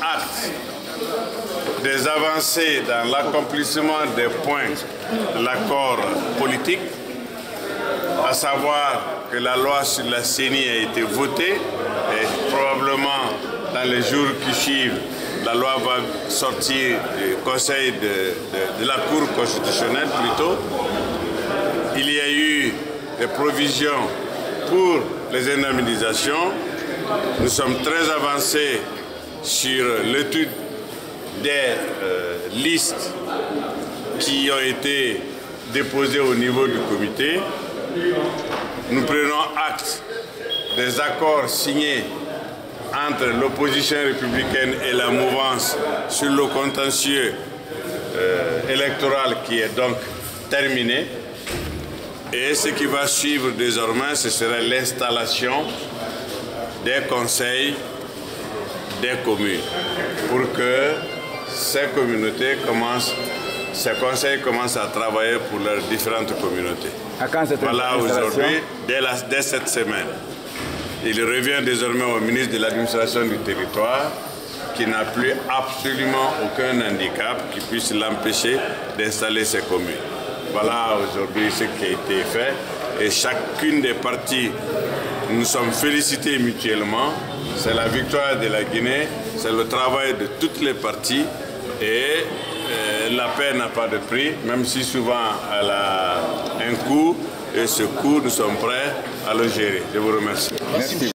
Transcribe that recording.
acte des avancées dans l'accomplissement des points de l'accord politique, à savoir que la loi sur la CENI a été votée et probablement dans les jours qui suivent, la loi va sortir du Conseil de, de la Cour constitutionnelle plutôt. Il y a eu des provisions pour les indemnisations. Nous sommes très avancés sur l'étude des euh, listes qui ont été déposées au niveau du comité. Nous prenons acte des accords signés entre l'opposition républicaine et la mouvance sur le contentieux euh, électoral qui est donc terminé. Et ce qui va suivre désormais, ce sera l'installation des conseils des communes pour que ces communautés commencent, ces conseils commencent à travailler pour leurs différentes communautés. voilà aujourd'hui, dès, dès cette semaine. Il revient désormais au ministre de l'administration du territoire qui n'a plus absolument aucun handicap qui puisse l'empêcher d'installer ses communes. Voilà aujourd'hui ce qui a été fait et chacune des parties, nous sommes félicités mutuellement. C'est la victoire de la Guinée, c'est le travail de toutes les parties et euh, la paix n'a pas de prix, même si souvent elle a un coût et ce coût, nous sommes prêts à le gérer. Je vous remercie. Merci.